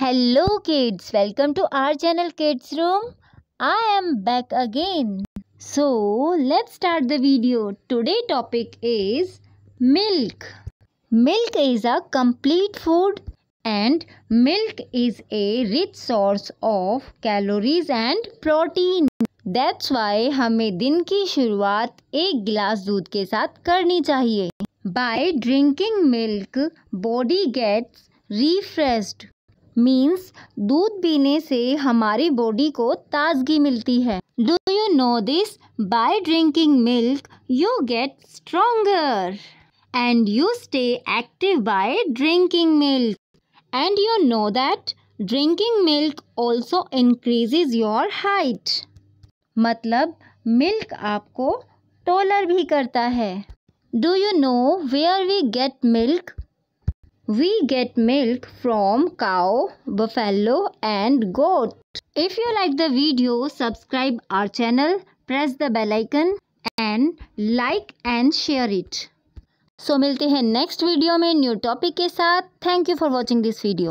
Hello kids welcome to our channel kids room I am back again so let's start the video today topic is milk milk is a complete food and milk is a rich source of calories and protein that's why हमें दिन की शुरुआत एक गिलास दूध के साथ करनी चाहिए। By drinking milk body gets refreshed means दूध पीने से हमारी बॉडी को ताजगी मिलती है। Do you know this by drinking milk you get stronger and you stay active by drinking milk and you know that drinking milk also increases your height मतलब milk आपको टोलर भी करता है। Do you know where we get milk We get milk from cow, buffalo and goat. If you like the video, subscribe our channel, press the bell icon and like and share it. So मिलते हैं next video में new topic के साथ. Thank you for watching this video.